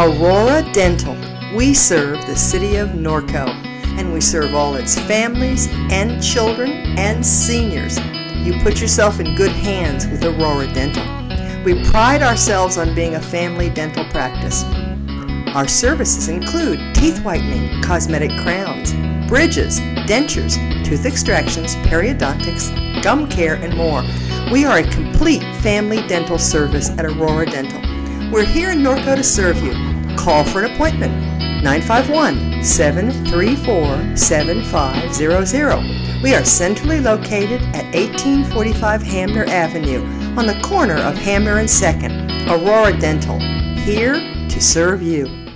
Aurora Dental. We serve the city of Norco, and we serve all its families and children and seniors. You put yourself in good hands with Aurora Dental. We pride ourselves on being a family dental practice. Our services include teeth whitening, cosmetic crowns, bridges, dentures, tooth extractions, periodontics, gum care, and more. We are a complete family dental service at Aurora Dental. We're here in Norco to serve you. Call for an appointment 951 734 7500. We are centrally located at 1845 Hamner Avenue on the corner of Hamner and 2nd. Aurora Dental, here to serve you.